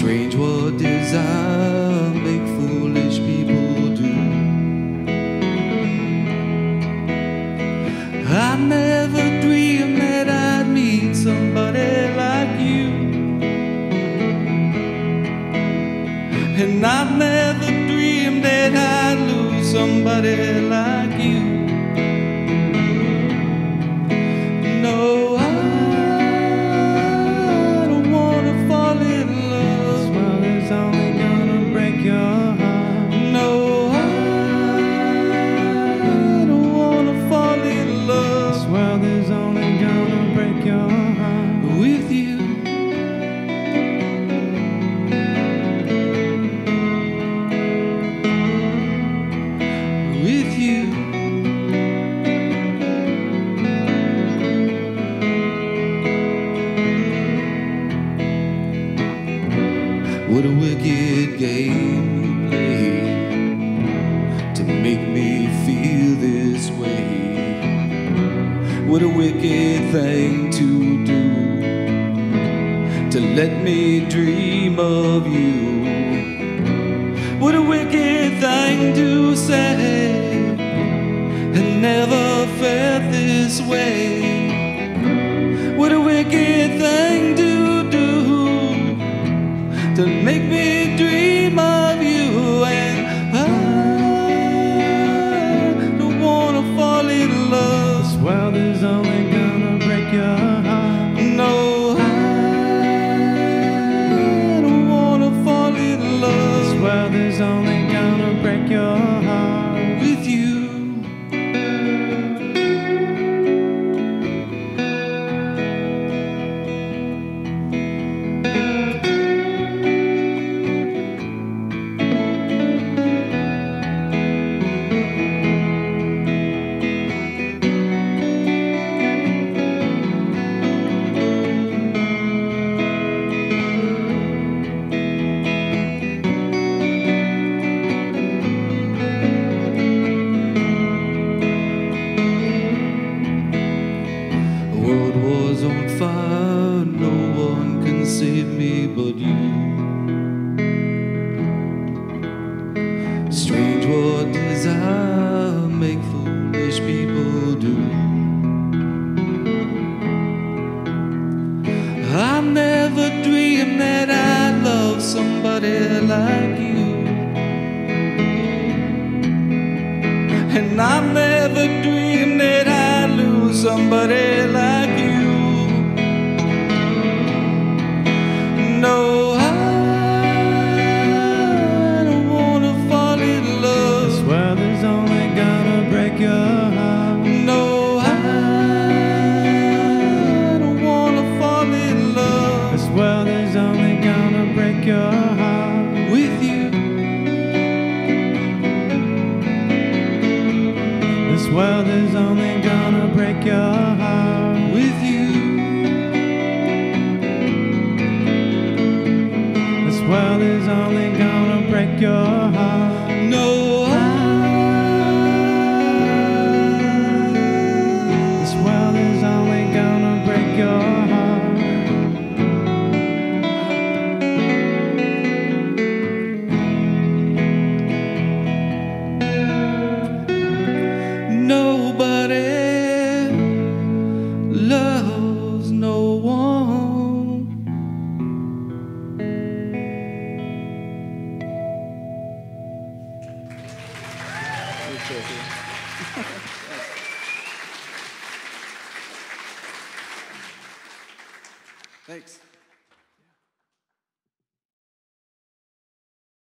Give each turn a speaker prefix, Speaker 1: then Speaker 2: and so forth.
Speaker 1: Strange what desire make foolish people do. I never dreamed that I'd meet somebody like you. And I never dreamed that I'd lose somebody like you. What a wicked game you play to make me feel this way. What a wicked thing to do to let me dream of you. What a wicked thing to say and never felt this way. Strange what desire make foolish people do. I never dreamed that I'd love somebody like you. And I never dreamed that I'd lose somebody
Speaker 2: world is only gonna break your heart.
Speaker 1: With you.
Speaker 2: This world is only gonna break your
Speaker 1: Thanks.